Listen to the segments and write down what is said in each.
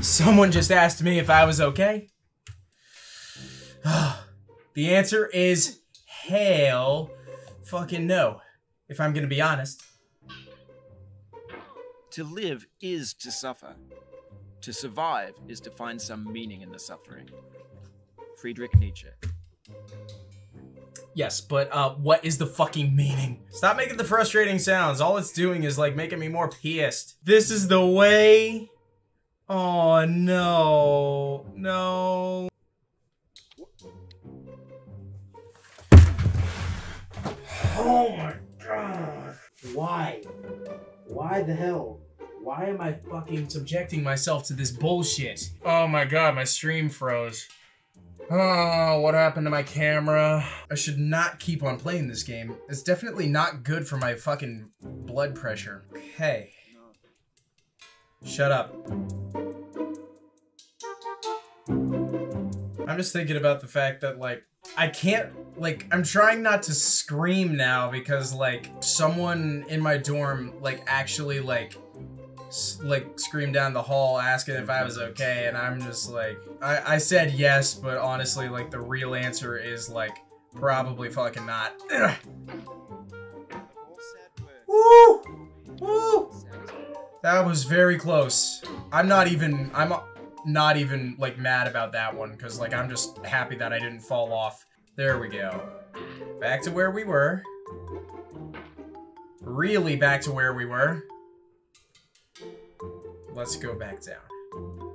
Someone just asked me if I was okay. the answer is hell fucking no, if I'm gonna be honest. To live is to suffer. To survive is to find some meaning in the suffering. Friedrich Nietzsche. Yes, but uh, what is the fucking meaning? Stop making the frustrating sounds. All it's doing is like making me more pissed. This is the way. Oh no, no. Oh my god. Why? Why the hell? Why am I fucking subjecting myself to this bullshit? Oh my god, my stream froze. Oh, what happened to my camera? I should not keep on playing this game. It's definitely not good for my fucking blood pressure. Okay. Shut up. I'm just thinking about the fact that, like, I can't, like, I'm trying not to scream now because, like, someone in my dorm, like, actually, like, like screamed down the hall asking if I was okay, and I'm just like, I, I said yes, but honestly, like the real answer is like probably fucking not. That was very close. I'm not even, I'm not even like mad about that one, because like I'm just happy that I didn't fall off. There we go. Back to where we were. Really back to where we were. Let's go back down.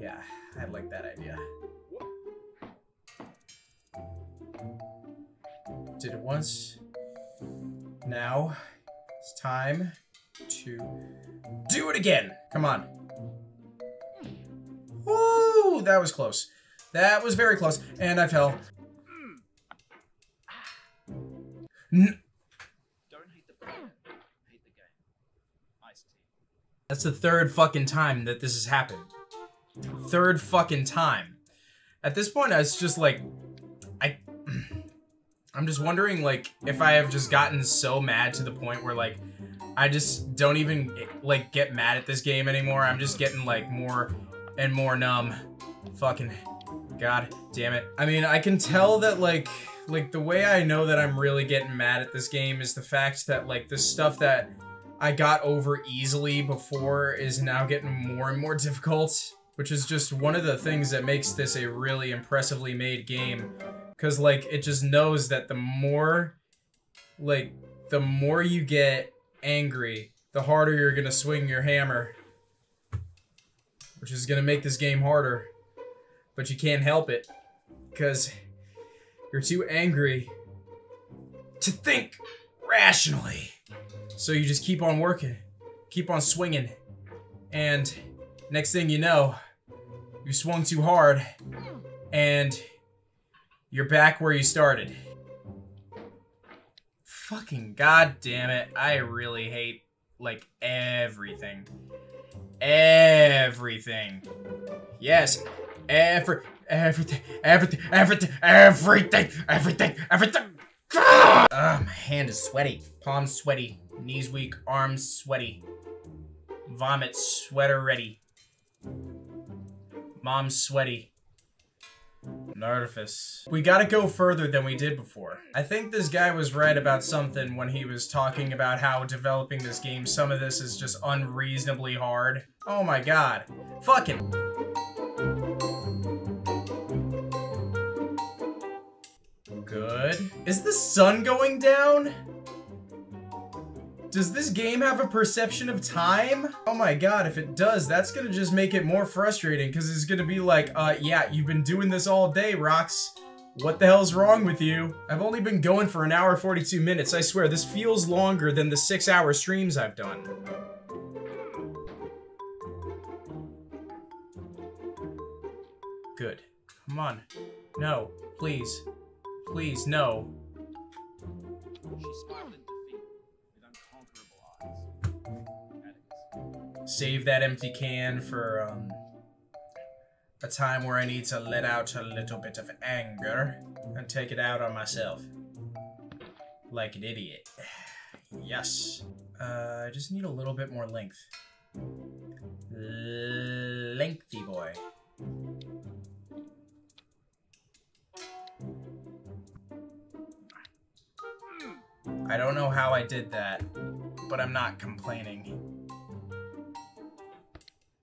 Yeah, I like that idea. Did it once. Now, it's time to do it again. Come on. Woo! That was close. That was very close. And I fell. N That's the third fucking time that this has happened. Third fucking time. At this point, it's just like, I, I'm just wondering like if I have just gotten so mad to the point where like I just don't even like get mad at this game anymore. I'm just getting like more and more numb. Fucking god damn it. I mean, I can tell that like like the way I know that I'm really getting mad at this game is the fact that like the stuff that I got over easily before is now getting more and more difficult, which is just one of the things that makes this a really impressively made game. Because, like, it just knows that the more, like, the more you get angry, the harder you're gonna swing your hammer. Which is gonna make this game harder. But you can't help it. Because you're too angry to think rationally. So you just keep on working, keep on swinging, and next thing you know, you swung too hard, and you're back where you started. Fucking god damn it, I really hate, like, everything. Everything. Yes, every, everything, everything, everything, everything, everything, everything. Ah, my hand is sweaty. Palms sweaty. Knees weak. Arms sweaty. Vomit sweater ready. Mom's sweaty. Nardifice. We gotta go further than we did before. I think this guy was right about something when he was talking about how developing this game, some of this is just unreasonably hard. Oh my god. Fucking. Good. Is the sun going down? Does this game have a perception of time? Oh my god, if it does, that's gonna just make it more frustrating because it's gonna be like, uh, yeah, you've been doing this all day, Rocks. What the hell's wrong with you? I've only been going for an hour 42 minutes, I swear. This feels longer than the six hour streams I've done. Good. Come on. No. Please. Please, no. Save that empty can for um, a time where I need to let out a little bit of anger and take it out on myself. Like an idiot. Yes. Uh, I just need a little bit more length. Lengthy boy. I don't know how I did that, but I'm not complaining.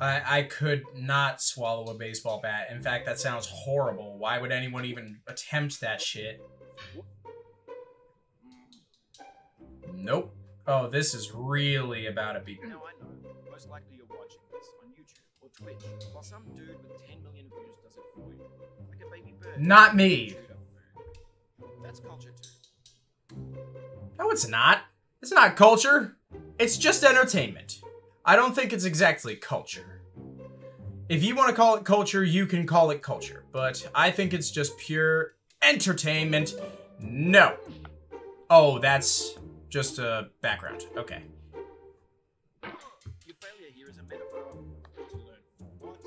I, I could not swallow a baseball bat. In fact, that sounds horrible. Why would anyone even attempt that shit? Nope. Oh, this is really about to be. Now I know. Most likely you're watching this on YouTube or Twitch, while some dude with 10 million views does it for you, like a baby bird. Not me. Chewed up food. That's culture too. No, it's not. It's not culture. It's just entertainment. I don't think it's exactly culture. If you want to call it culture, you can call it culture. But I think it's just pure entertainment. No. Oh, that's just a background. Okay. Your failure here is a metaphor. To learn what?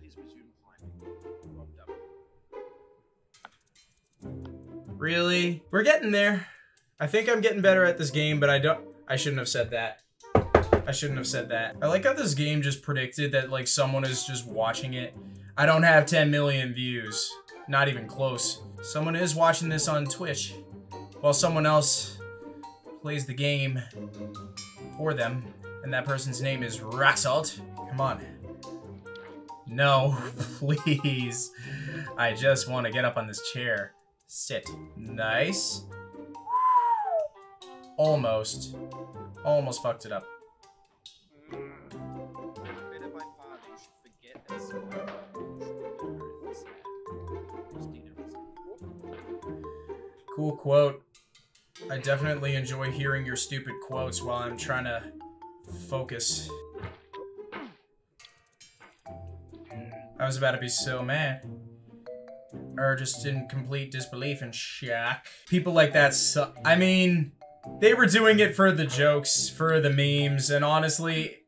Please resume climbing. Robbed up. Really? We're getting there. I think I'm getting better at this game, but I don't. I shouldn't have said that. I shouldn't have said that. I like how this game just predicted that like someone is just watching it. I don't have 10 million views. Not even close. Someone is watching this on Twitch. While someone else plays the game for them. And that person's name is Roxalt. Come on. No, please. I just want to get up on this chair. Sit. Nice. Almost. Almost fucked it up. Better by far that you should forget that. Cool quote. I definitely enjoy hearing your stupid quotes while I'm trying to focus. I was about to be so mad. Or just in complete disbelief and shock. People like that su- I mean, they were doing it for the jokes, for the memes, and honestly,